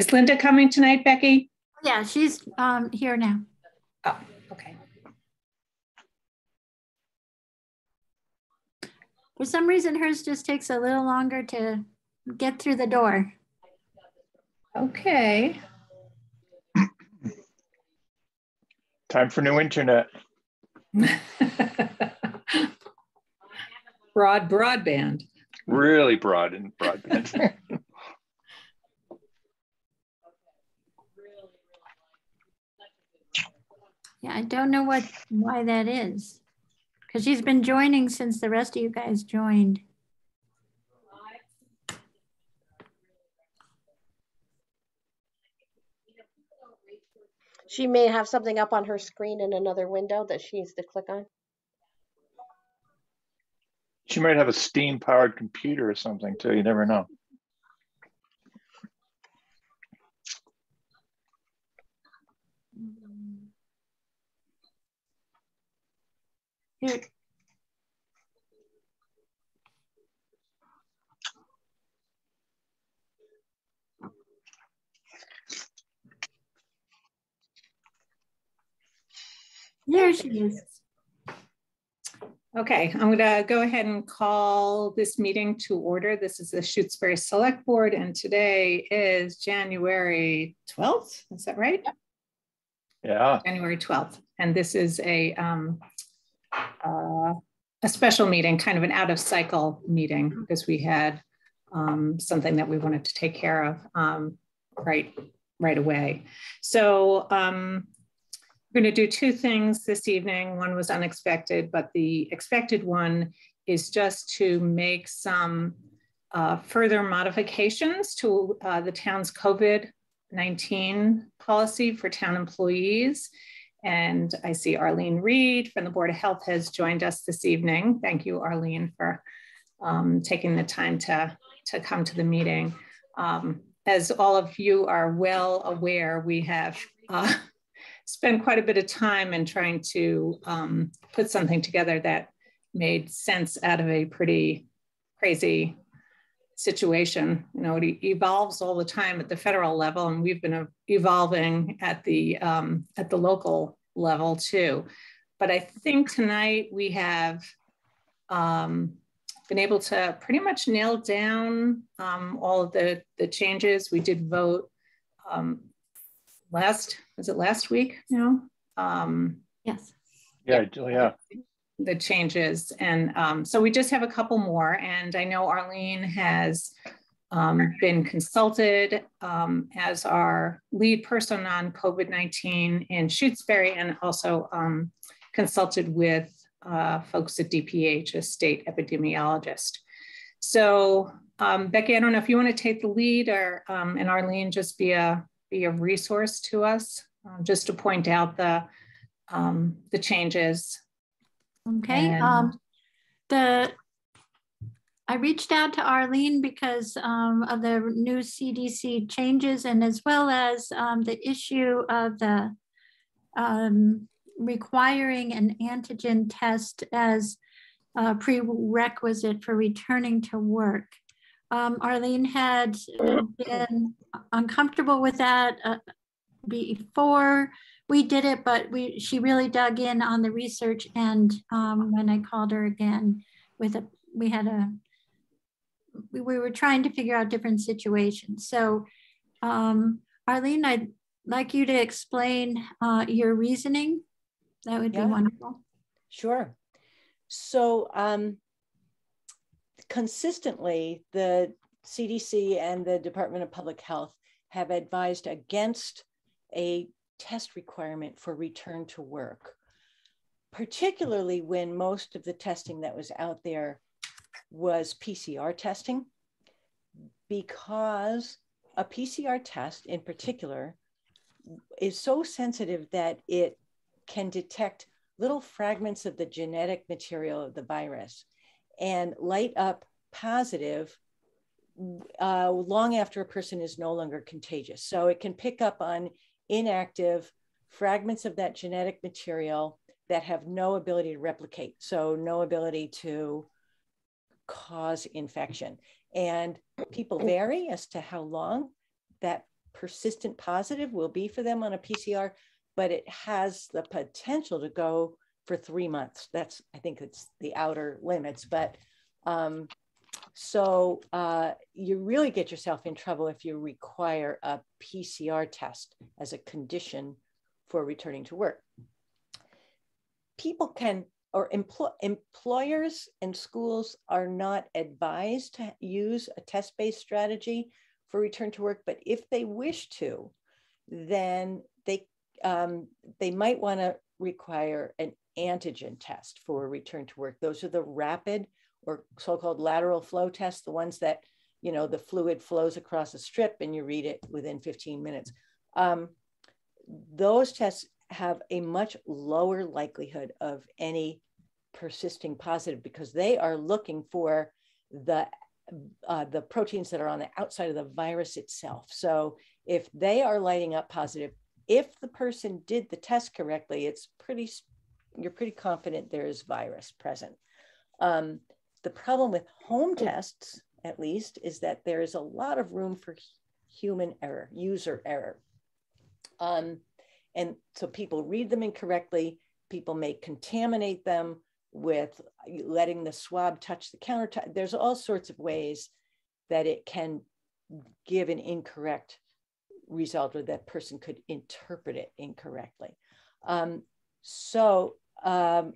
Is Linda coming tonight, Becky? Yeah, she's um, here now. Oh, okay. For some reason, hers just takes a little longer to get through the door. Okay. Time for new internet. Broad broadband. Really broad and broadband. Yeah, I don't know what why that is. Because she's been joining since the rest of you guys joined. She may have something up on her screen in another window that she needs to click on. she might have a steam powered computer or something too. You never know. Here. There she is. Okay, I'm going to go ahead and call this meeting to order. This is the Shutesbury Select Board, and today is January 12th. Is that right? Yeah. January 12th. And this is a, um, uh, a special meeting, kind of an out of cycle meeting, because we had um, something that we wanted to take care of um, right, right away. So um, we're going to do two things this evening. One was unexpected, but the expected one is just to make some uh, further modifications to uh, the town's COVID 19 policy for town employees. And I see Arlene Reed from the Board of Health has joined us this evening. Thank you, Arlene, for um, taking the time to, to come to the meeting. Um, as all of you are well aware, we have uh, spent quite a bit of time in trying to um, put something together that made sense out of a pretty crazy situation. You know, it evolves all the time at the federal level, and we've been evolving at the um, at the local level too. But I think tonight we have um, been able to pretty much nail down um, all of the the changes. We did vote um, last was it last week? No. Um, yes. Yeah. Yeah the changes. And um, so we just have a couple more. And I know Arlene has um, been consulted um, as our lead person on COVID-19 in Shutesbury and also um, consulted with uh, folks at DPH, a state epidemiologist. So um, Becky, I don't know if you want to take the lead or, um, and Arlene just be a, be a resource to us, just to point out the, the changes Okay. And- Um, the I reached out to Arlene because um, of the new CDC changes and as well as um, the issue of the um, requiring an antigen test as a prerequisite for returning to work. Um, Arlene had been uncomfortable with that uh, before we did it, but we she really dug in on the research. And um, when I called her again with a, we had a, we, we were trying to figure out different situations. So um, Arlene, I'd like you to explain uh, your reasoning. That would Yeah. be wonderful. Sure. So um, consistently, the CDC and the Department of Public Health have advised against a test requirement for return to work, particularly when most of the testing that was out there was PCR testing, because a PCR test in particular is so sensitive that it can detect little fragments of the genetic material of the virus and light up positive uh, long after a person is no longer contagious. So it can pick up on inactive fragments of that genetic material that have no ability to replicate. So no ability to cause infection. And people vary as to how long that persistent positive will be for them on a PCR, but it has the potential to go for three months. That's, I think it's the outer limits, but um, so uh, you really get yourself in trouble if you require a PCR test as a condition for returning to work. People can, or empl employers and schools are not advised to use a test based strategy for return to work, but if they wish to, then they, um, they might want to require an antigen test for return to work. Those are the rapid or so-called lateral flow tests, the ones that, you know, the fluid flows across a strip and you read it within 15 minutes. Um, those tests have a much lower likelihood of any persisting positive because they are looking for the uh, the proteins that are on the outside of the virus itself. So if they are lighting up positive, if the person did the test correctly, it's pretty you're pretty confident there is virus present. Um, the problem with home tests, at least, is that there is a lot of room for human error, user error. Um, and so people read them incorrectly. People may contaminate them with letting the swab touch the countertop. There's all sorts of ways that it can give an incorrect result or that person could interpret it incorrectly. Um, so um,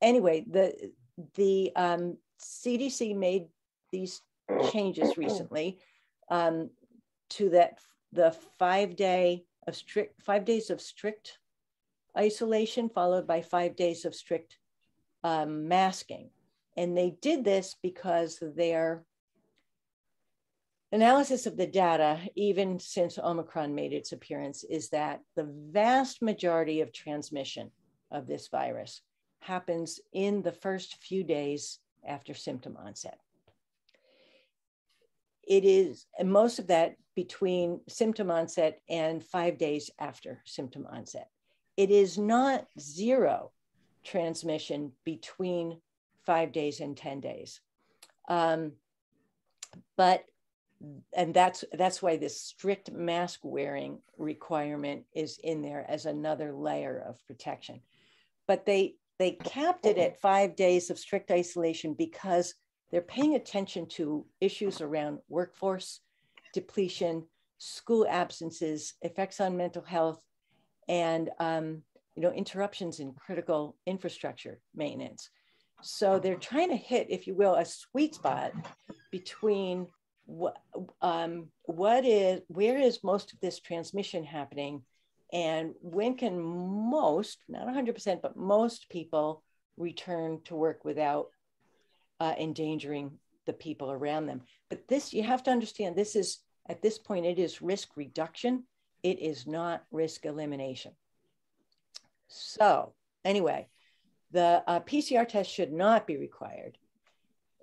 anyway, the the um, CDC made these changes recently um, to that the five day of strict five days of strict isolation followed by five days of strict um, masking. And they did this because their analysis of the data, even since Omicron made its appearance, is that the vast majority of transmission of this virus happens in the first few days after symptom onset. It is, and most of that between symptom onset and five days after symptom onset. It is not zero transmission between five days and 10 days. Um, but and that's that's why this strict mask wearing requirement is in there as another layer of protection but they they capped it at five days of strict isolation because they're paying attention to issues around workforce depletion, school absences, effects on mental health, and um, you know interruptions in critical infrastructure maintenance. So they're trying to hit, if you will, a sweet spot between what um, what is where is most of this transmission happening and when can most, not 100%, but most people return to work without uh, endangering the people around them? But this, you have to understand, this is, at this point, it is risk reduction. It is not risk elimination. So, anyway, the uh, PCR test should not be required.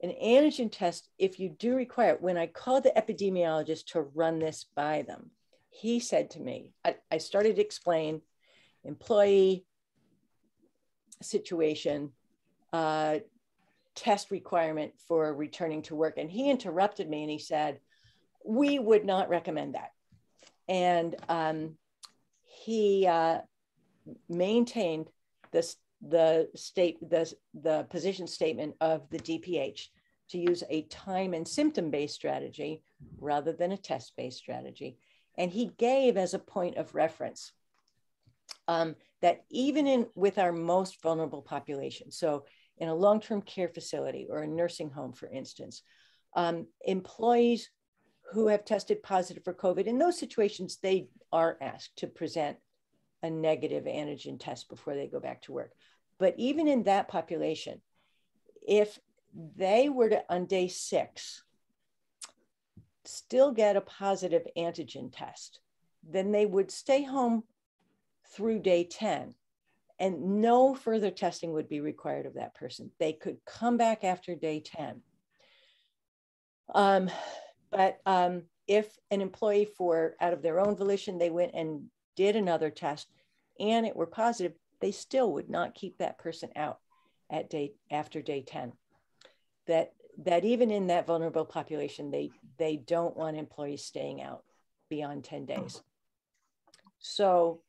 An antigen test, if you do require it, when I called the epidemiologist to run this by them, he said to me, I, I started to explain employee situation, uh, test requirement for returning to work. And he interrupted me and he said, We would not recommend that. And um, he uh, maintained this, the state, the, the position statement of the DPH to use a time and symptom based strategy rather than a test based strategy. And he gave as a point of reference um, that even in with our most vulnerable population, so in a long-term care facility or a nursing home, for instance, um, employees who have tested positive for COVID, in those situations, they are asked to present a negative antigen test before they go back to work. But even in that population, if they were to, on day six, still get a positive antigen test, then they would stay home through day 10 and no further testing would be required of that person. They could come back after day 10. Um, but um, if an employee for out of their own volition, they went and did another test and it were positive, they still would not keep that person out at day after day 10. That that even in that vulnerable population, they they don't want employees staying out beyond 10 days. So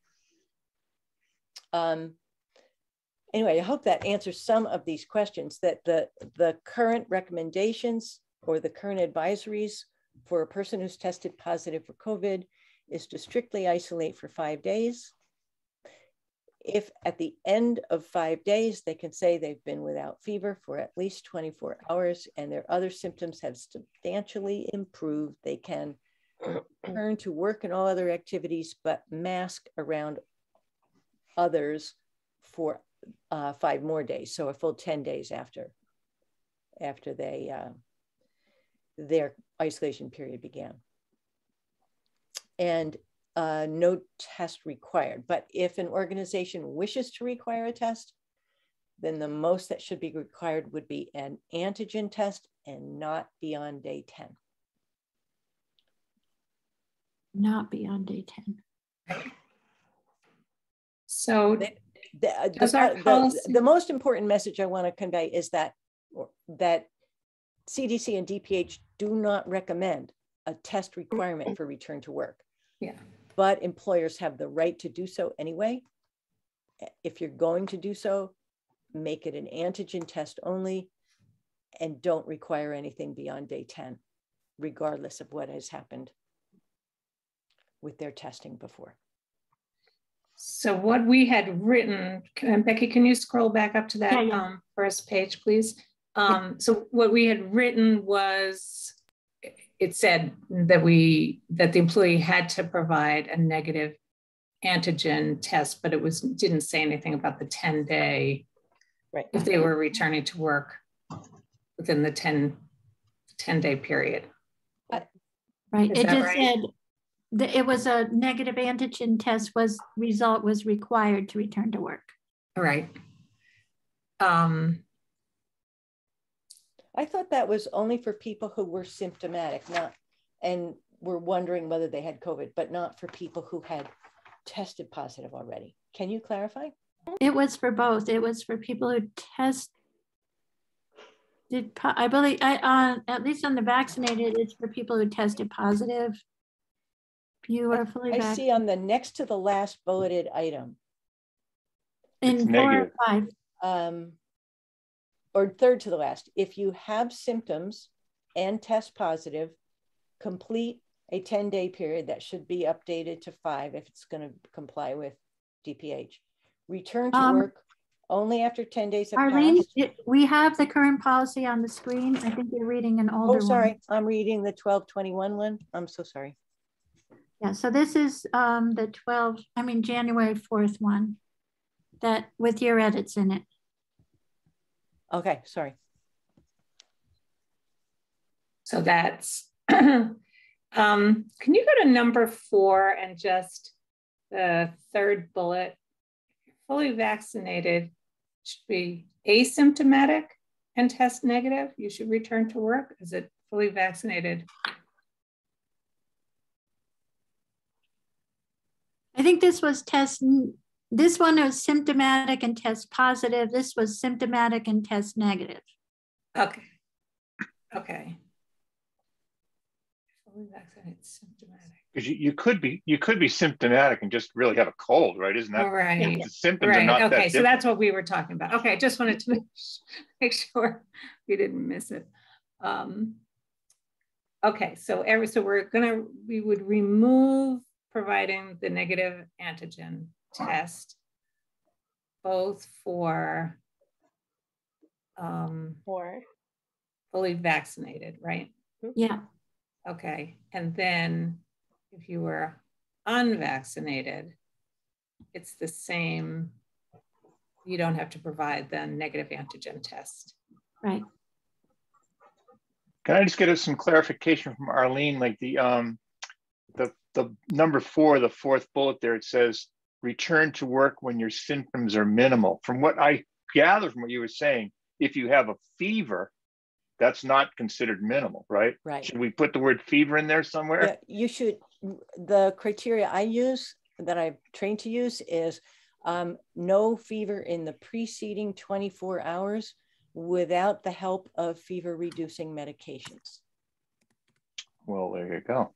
um, anyway, I hope that answers some of these questions that the, the current recommendations or the current advisories for a person who's tested positive for COVID is to strictly isolate for five days. If at the end of five days, they can say they've been without fever for at least 24 hours and their other symptoms have substantially improved, they can return to work and all other activities, but mask around others for uh, five more days, so a full 10 days after, after they, uh, their isolation period began. And uh, no test required. But if an organization wishes to require a test, then the most that should be required would be an antigen test and not beyond day 10. Not beyond day 10. So the, the, uh, the, the, the, most important message I want to convey is that that CDC and DPH do not recommend a test requirement for return to work. Yeah. But employers have the right to do so anyway. If you're going to do so, make it an antigen test only and don't require anything beyond day 10, regardless of what has happened with their testing before. So what we had written, and Becky, can you scroll back up to that yeah, yeah. Um, first page, please? Um, so what we had written was, it said that we that the employee had to provide a negative antigen test, but it was didn't say anything about the 10 day, right? If they were returning to work within the 10, 10 day period. Right. Is it just right? said the, it was a negative antigen test was result was required to return to work. Right. Um, I thought that was only for people who were symptomatic, not and were wondering whether they had COVID, but not for people who had tested positive already. Can you clarify? It was for both. It was for people who test did I believe I uh, at least on the vaccinated, it's for people who tested positive you are fully I back. see on the next to the last bulleted item. In four or five. Um, or third to the last, if you have symptoms and test positive, complete a 10 day period that should be updated to five if it's going to comply with DPH. Return to um, work only after 10 days have Arlene, it, we have the current policy on the screen. I think you're reading an older one. Oh, sorry. one. I'm reading the 1221 one. I'm so sorry. Yeah, so this is um, the 12, I mean, January 4th one that with your edits in it. Okay, sorry. So that's, um, can you go to number four and just the third bullet, fully vaccinated should be asymptomatic and test negative. You should return to work. Is it fully vaccinated? I think this was test, this one was symptomatic and test positive. This was symptomatic and test negative. Okay. Okay. Fully vaccinated, symptomatic. Because you, you could be you could be symptomatic and just really have a cold, right? Isn't that right? The symptoms right. are not okay, that so that's what we were talking about. Okay, I just wanted to make, make sure we didn't miss it. Um, okay, so every so we're gonna we would remove providing the negative antigen test, both for um, for fully vaccinated, right? Yeah. Okay. And then if you were unvaccinated, it's the same. You don't have to provide the negative antigen test. Right. Can I just get some clarification from Arlene? Like the um, the the number four, the fourth bullet there, it says return to work when your symptoms are minimal. From what I gather from what you were saying, if you have a fever, that's not considered minimal, right? Right. Should we put the word fever in there somewhere? Yeah, you should. The criteria I use that I've trained to use is um, no fever in the preceding 24 hours without the help of fever reducing medications. Well, there you go.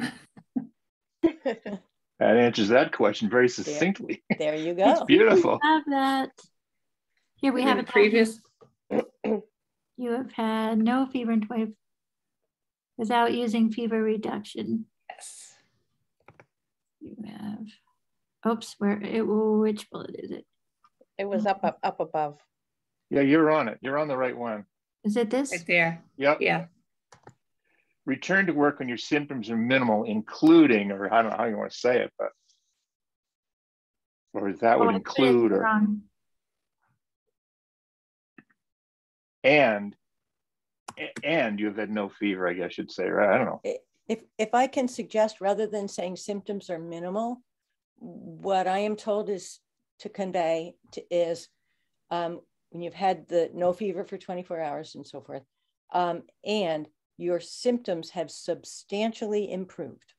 That answers that question very succinctly. There you go. It's go. beautiful. Have that. Here we In have the it. previous, You have had no fever and 20 without using fever reduction. yes. You have, oops, where, it, which bullet is it? It was up, up, up above. Yeah, you're on it. You're on the right one. Is it this? Right there, Yep. yeah. Return to work when your symptoms are minimal, including, or I don't know how you want to say it, but or that Oh, would I include or wrong. and and you have had no fever, I guess I should say, right? I don't know. If, if I can suggest, rather than saying symptoms are minimal, what I am told is to convey to, is um, when you've had the no fever for 24 hours and so forth, um, and your symptoms have substantially improved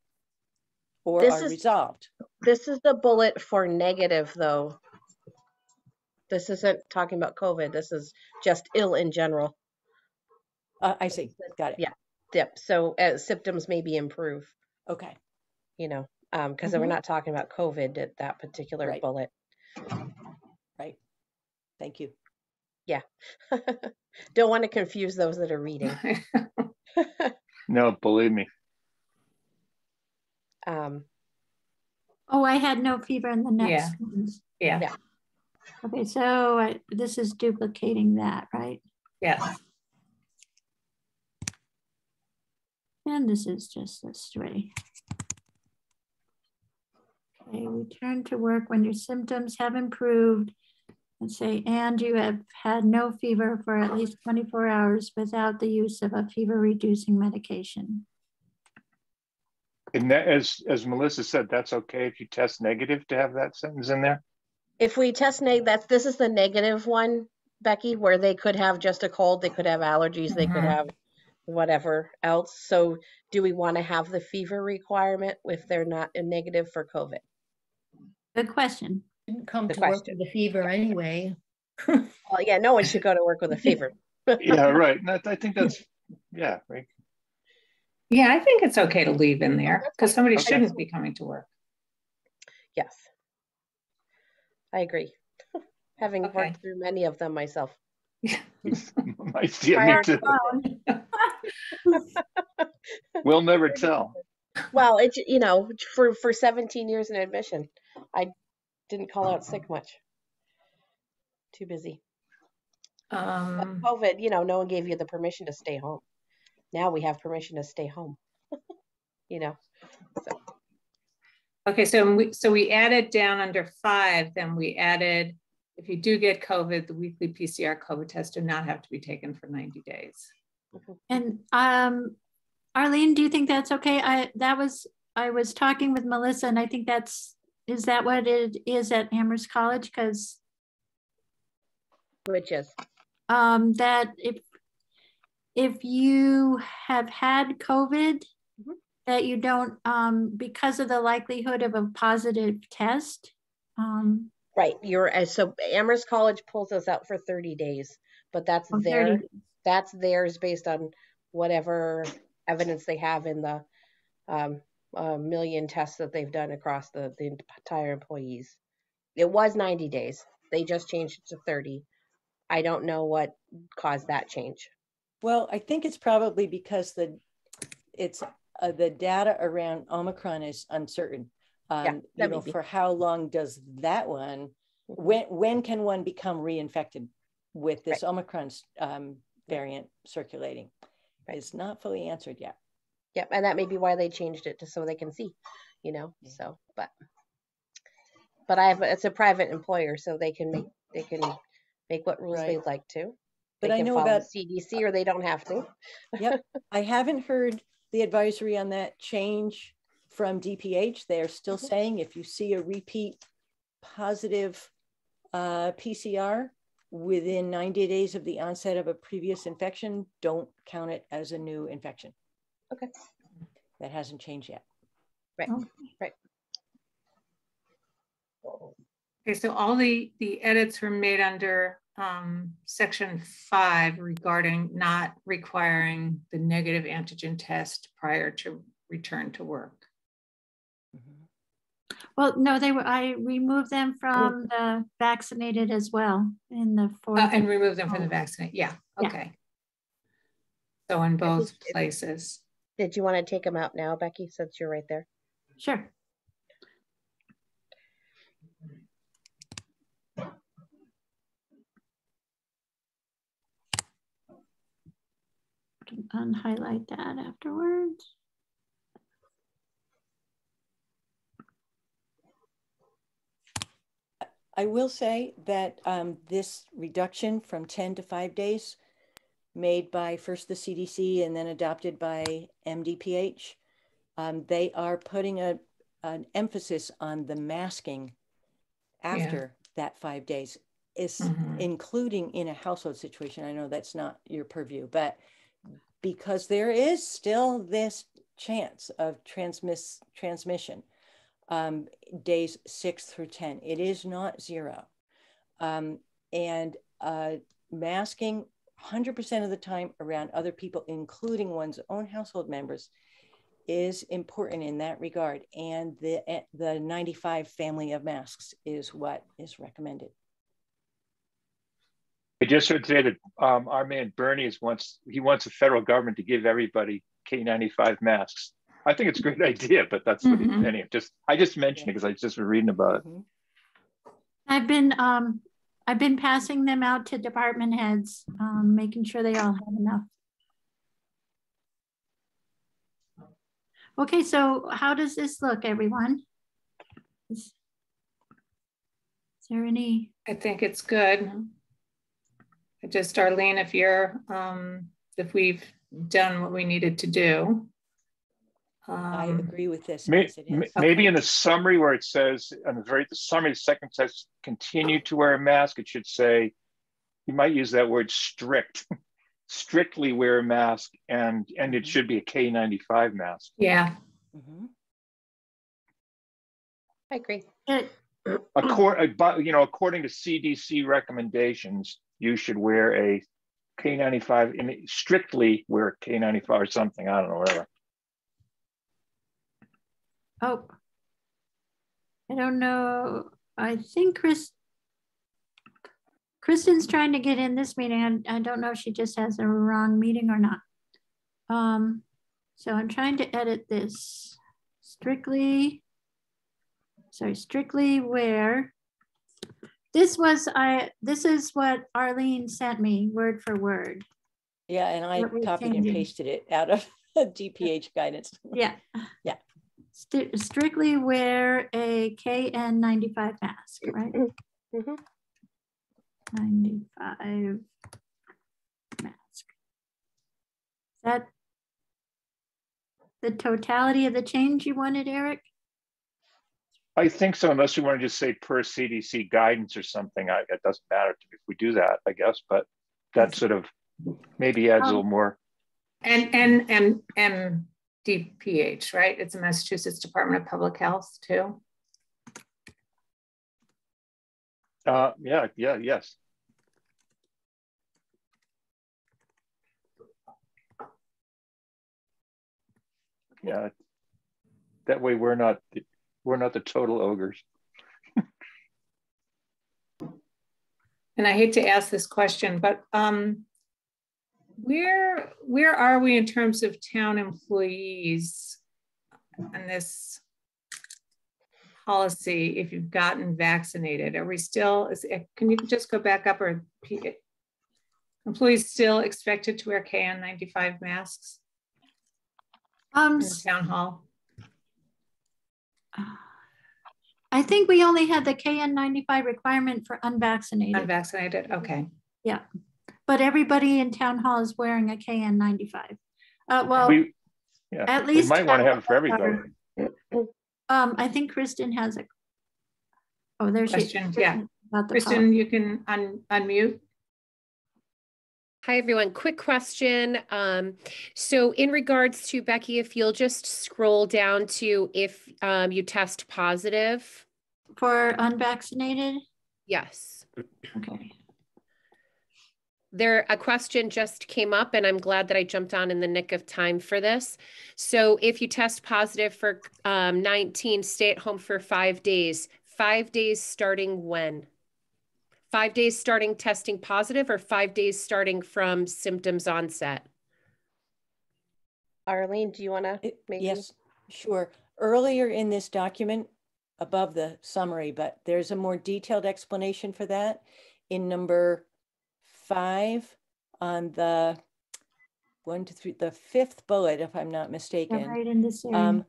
or This are is- resolved. This is the bullet for negative though. This isn't talking about COVID. This is just ill in general. Uh, I see. Got it. Yeah. Yep. So uh, symptoms maybe improve, Okay. you know, um, because we're not talking about COVID at that particular Right. bullet. Right. Thank you. Yeah. Don't want to confuse those that are reading. No, believe me. Um, Oh, I had no fever in the next Yeah. ones. Yeah, Yeah. Okay, so I, this is duplicating that, right? yeah. And this is just this three. Okay, return to work when your symptoms have improved. And say, and you have had no fever for at least 24 hours without the use of a fever reducing medication. And that, as as Melissa said, that's okay if you test negative to have that sentence in there. if we test negative, that's this is the negative one, Becky, where they could have just a cold, they could have allergies, they could Mhm. have whatever else. So do we want to have the fever requirement if they're not a negative for COVID? Good question. Didn't come The to work with a fever anyway. Well, yeah, no one should go to work with a fever. Yeah, right. And that, I think that's yeah, right. Yeah, I think it's okay to leave in there because somebody Okay. shouldn't be coming to work. Yes. I agree. Having Okay. worked through many of them myself. I see me too. We'll never tell. Well, it's you know, for for 17 years in admission, I didn't call out sick much. Too busy. But Um, COVID, you know, no one gave you the permission to stay home. Now we have permission to stay home. you know. So okay, so we, so we added down under five, then we added, if you do get COVID, the weekly PCR COVID test do not have to be taken for 90 days. And um, Arlene, do you think that's okay? I that was I was talking with Melissa, and I think that's is that what it is at Amherst College? Because which is um, that if if you have had COVID, Mhm. that you don't um, because of the likelihood of a positive test. Um, right. You're as so Amherst College pulls us out for 30 days, but that's of their that's theirs based on whatever evidence they have in the um, uh, million tests that they've done across the, the entire employees. It was 90 days. They just changed it to 30. I don't know what caused that change. Well, I think it's probably because the it's uh, the data around Omicron is uncertain. Um, you know, for how long does that one? When when can one become reinfected with this Omicron um, variant circulating? Right. It's not fully answered yet. Yep, and that may be why they changed it to so they can see, you know. Yeah. So, but but I have it's a private employer, so they can make they can make what rules Right. they'd like to. But they I know about CDC or they don't have to. Yep. I haven't heard the advisory on that change from DPH. They're still Mhm. saying if you see a repeat positive uh, PCR within 90 days of the onset of a previous infection, don't count it as a new infection. Okay. That hasn't changed yet. Right. Oh. Right. Okay, so all the, the edits were made under um, section five regarding not requiring the negative antigen test prior to return to work. Mhm. Well, no, they were, I removed them from the vaccinated as well in the fourth. Uh, and remove them from the vaccinated. vaccinate, yeah, Yeah. okay. So in both it- places. Did you want to take them out now, Becky, since you're right there? Sure. Unhighlight that afterwards. I will say that um, this reduction from 10 to five days made by first the CDC and then adopted by MDPH, um, they are putting a, an emphasis on the masking after that five days is Mhm. including in a household situation. I know that's not your purview, but because there is still this chance of transmiss transmission um, days six through 10. It is not zero. Um, and uh, masking 100% of the time around other people, including one's own household members, is important in that regard. And the, eh, the 95 family of masks is what is recommended. I just heard today that um, our man Bernie is wants he wants the federal government to give everybody K95 masks. I think it's a great idea, but that's what Mhm. he's anyway. Just I just mentioned it because I just was reading about it. Mhm. I've been, um, I've been passing them out to department heads, um, making sure they all have enough. Okay, so how does this look, everyone? Is is there any, I think it's good. Just Arlene, if you're, um, if we've done what we needed to do. I Um, agree with this. May, as it m- is. maybe in the summary where it says, on the very the summary, the second says continue to wear a mask, it should say, you might use that word strict, strictly wear a mask, and and it Mhm. should be a K95 mask. Yeah, Mhm. I agree. it- According, but you know, according to CDC recommendations, you should wear a K95 and strictly wear a K95 or something. I don't know, whatever. Oh. I don't know, I think Chris, Kristen's trying to get in this meeting. I, I don't know if she just has a wrong meeting or not. Um, so I'm trying to edit this strictly. Sorry, strictly where this was I this is what Arlene sent me word for word. Yeah, and I copied and pasted it out of DPH guidance. Yeah. Yeah. St- strictly wear a KN95 mask, right? Mhm. 95 mask. Is that the totality of the change you wanted, Eric? I think so, unless you want to just say per CDC guidance or something. I, it doesn't matter to me if we do that, I guess, but that sort of maybe adds a little more. and, and, and, and DPH, right? It's the Massachusetts Department of Public Health too. Uh, yeah, yeah, yes. Yeah, that way we're not we're not the total ogres. And I hate to ask this question, but um, where where are we in terms of town employees on this policy? If you've gotten vaccinated, are we still? Is it, can you just go back up or employees still expected to wear KN95 masks Um, in the town hall? I think we only had the KN95 requirement for unvaccinated, Unvaccinated? Okay. But everybody in town hall is wearing a KN95. Uh, well, We yeah, at we least might want to have it for everybody. Um, I think Kristen has a. Oh, there she. Question, yeah. About the Kristen, you can un- unmute. Hi, everyone. Quick question. Um, so in regards to Becky, if you'll just scroll down to if um, you test positive. For unvaccinated, Yes. okay. There a question just came up and i'm glad that i jumped on in the nick of time for this so if you test positive for um, 19 stay at home for five days five days starting when five days starting testing positive or five days starting from symptoms onset Arlene, do you want to maybe? Yes, sure. Earlier in this document, above the summary, but there's a more detailed explanation for that in number five on the one, two, three, the fifth bullet, if I'm not Yeah, mistaken. Right in this area. Um,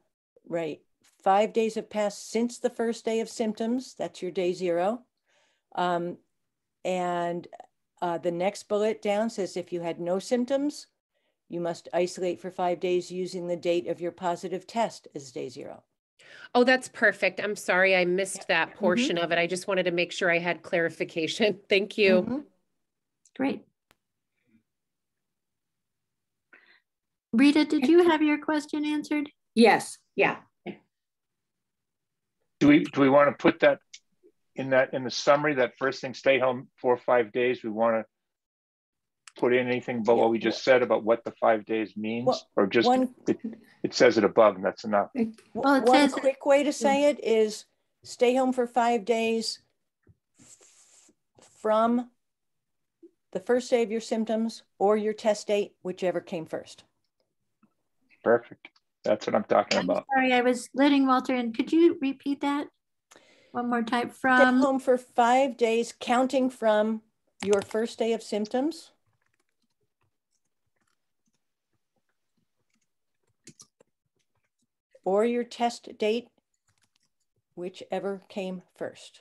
right, five days have passed since the first day of symptoms, that's your day zero. Um, and, uh, the next bullet down says if you had no symptoms, you must isolate for five days using the date of your positive test as day zero. oh that's perfect i'm sorry i missed that portion of it i just wanted to make sure i had clarification thank you Mhm. Great. Rita, did you have your question answered? Yes, yeah. Do we, do we want to put that in that, in the summary, that first thing, stay home four or five days? We want to put in anything but what we just said about what the five days means? Well, Or just, One, it, it says it above and that's enough. Well, it one says- quick way to say it is stay home for five days from the first day of your symptoms or your test date, whichever came first. Perfect. That's what I'm talking I'm about. sorry, I was letting Walter in. Could you repeat that? One more time Stay from, home for five days, counting from your first day of symptoms or your test date, whichever came first.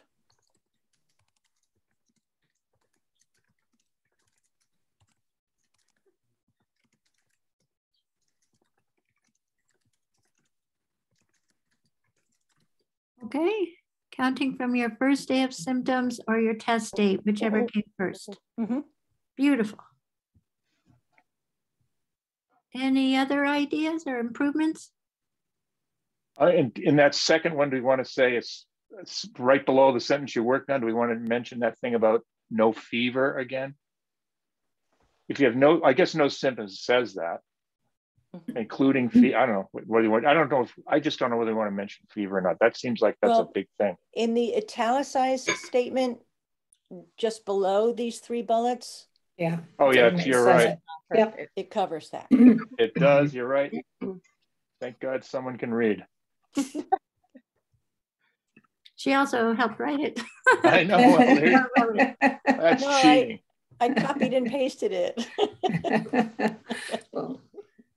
Okay, counting from your first day of symptoms or your test date, whichever Mm-hmm. came first. Mhm. Beautiful. Any other ideas or improvements? Uh, in, in that second one, do we want to say it's, it's right below the sentence you worked on? Do we want to mention that thing about no fever again? If you have no, I guess no symptoms says that. Mm-hmm. including fe, I don't know whether what you want, I don't know if, I just don't know whether you want to mention fever or not. That seems like that's a big thing. In the italicized statement, just below these three bullets, Yeah. Oh, yeah, It you're right. it. Yep. It- it covers that. It does, you're right. Thank God someone can read. She also helped write it. I know, well, there- that's No, I- cheating. I copied and pasted it. well,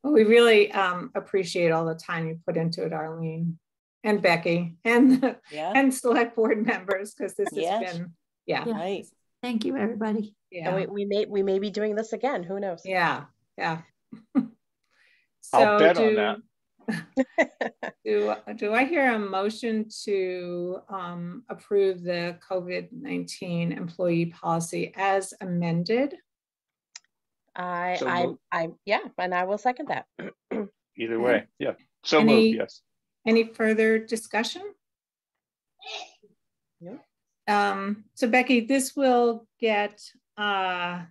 well, we really um, appreciate all the time you put into it, Arlene and Becky and Yeah, and select board members because this has Yes. been yeah Yeah. right. Thank you, everybody. yeah And we, we may we may be doing this again. Who knows? yeah yeah. I'll bet on do, that. Do, do I hear a motion to um, approve the COVID-19 employee policy as amended? I So I moved. I yeah, and I will second that. Either way, yeah. So Any- moved, yes. Any further discussion? No. Um, so Becky, this will get, uh,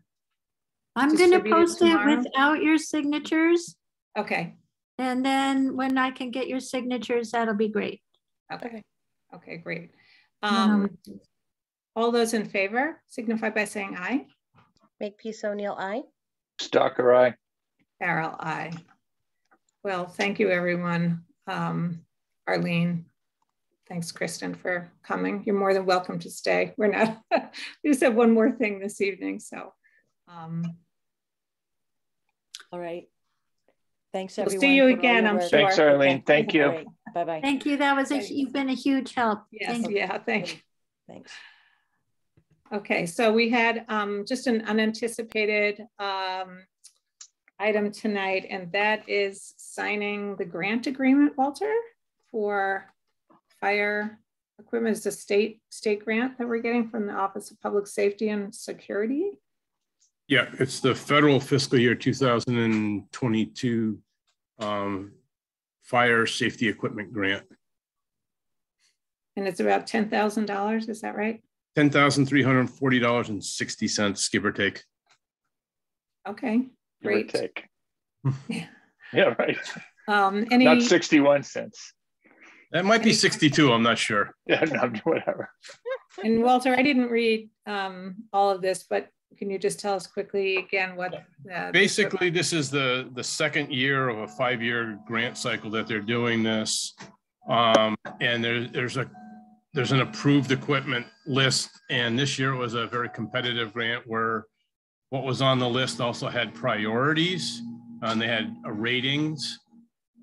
I'm gonna Distributed post it without your signatures. okay, And then when I can get your signatures, that'll be great. okay, okay, great. And then I'll- Um, all those in favor signify by saying aye. Makepeace-O'Neil I. Stocker eye. Farrell, aye. Well, thank you, everyone. Um, Arlene, thanks, Kristen, for coming. You're more than welcome to stay. We're not, we just have one more thing this evening, so. um, All right. Thanks, everyone. We'll see you again, I'm sure. Thanks, Arlene. Thank you. Bye-bye. Thank you. That was, a you've been a huge help. Yes, Thank you. yeah, thank you. Thanks. Okay, so we had um, just an unanticipated um, item tonight, and that is signing the grant agreement, Walter, for fire equipment. It's a state, state grant that we're getting from the Office of Public Safety and Security. Yeah, it's the federal fiscal year 2022 um, fire safety equipment grant. And it's about $10,000, is that right? $10,340.60, give or take. Okay, give or great. take. Yeah. Yeah, right. Um, any, Not 61 cents. That might be 62, I'm not sure. Yeah, no, whatever. and Walter, I didn't read um, all of this, but can you just tell us quickly again what? uh, this- Basically, this is the, the second year of a five-year grant cycle that they're doing this. Um, and there, there's a, there's an approved equipment list. And this year it was a very competitive grant where what was on the list also had priorities and they had uh, ratings.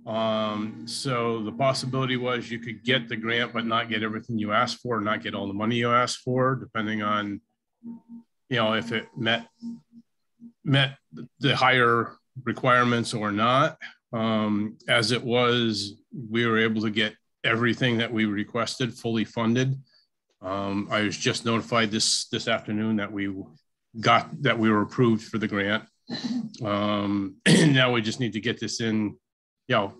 Um, so the possibility was you could get the grant, but not get everything you asked for, not get all the money you asked for, depending on, you know, if it met, met the higher requirements or not. Um, as it was, we were able to get everything that we requested fully funded. Um, I was just notified this, this afternoon that we got, that we were approved for the grant. Um, and now we just need to get this in, you know,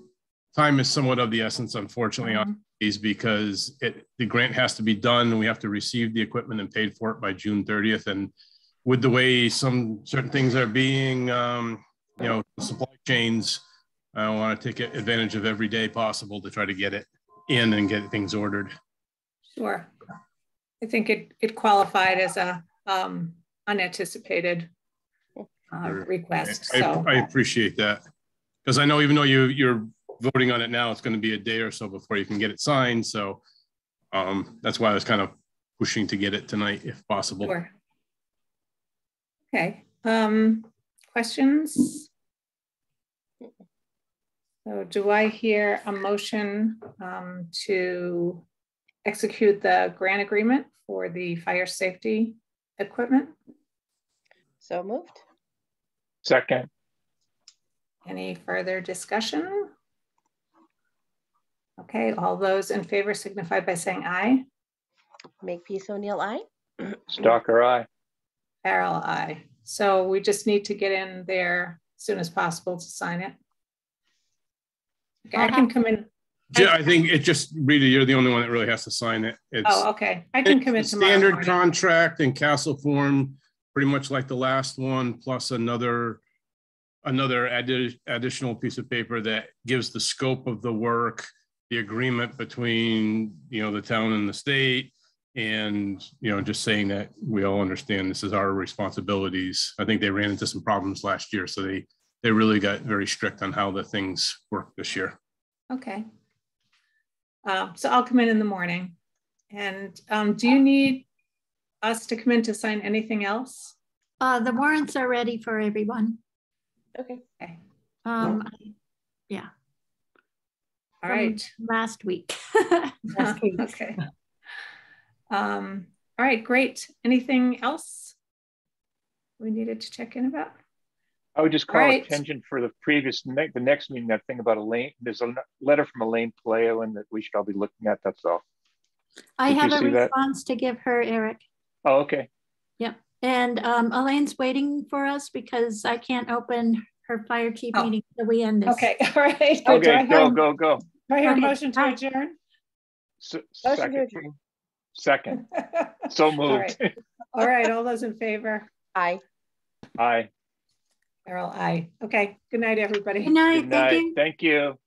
time is somewhat of the essence, unfortunately, on these because it, the grant has to be done and we have to receive the equipment and paid for it by June 30th. And with the way some certain things are being, um, you know, supply chains, I want to take advantage of every day possible to try to get it in and get things ordered. Sure. I think it, it qualified as a um, unanticipated uh, request, I, so. I appreciate that. Because I know even though you, you're voting on it now, it's going to be a day or so before you can get it signed. So um, that's why I was kind of pushing to get it tonight if possible. Sure. Okay, um, questions? So do I hear a motion um, to execute the grant agreement for the fire safety equipment? So moved. Second, Any further discussion? Okay, all those in favor signify by saying aye. Makepeace-O'Neil, I. Stocker, aye. Farrell, aye. So we just need to get in there as soon as possible to sign it. Okay, I can come in. Yeah, I think it just, Rita, you're the only one that really has to sign it. It's Oh, okay. I can come in tomorrow. Standard morning. contract in Castle form, pretty much like the last one, plus another, another addi- additional piece of paper that gives the scope of the work, the agreement between, you know, the town and the state, and, you know, just saying that we all understand this is our responsibilities. I think they ran into some problems last year, so they, they really got very strict on how the things work this year. Okay. Uh, So I'll come in in the morning. And um, do you need us to come in to sign anything else? Uh, the warrants are ready for everyone. Okay. Okay, Um, all from right. Last week. Uh, Okay. Um, All right, great. Anything else we needed to check in about? I would just call Right. attention for the previous, ne- the next meeting, that thing about Elaine, there's a letter from Elaine Paleo and that we should all be looking at, that's all. I Did you have a see that? response to give her, Eric. Oh, okay. Yep. And um, Elaine's waiting for us because I can't open her fire chief Oh. meeting till we end this. Okay, all right. Oh, Okay, go, have- go, go. Do I hear a motion to adjourn? S- Motion to Second, adjourn. second, so moved. right. All right, all those in favor? I. Aye. Farrell, aye. Okay, good night, everybody. Good night, Good thank night. you. Thank you.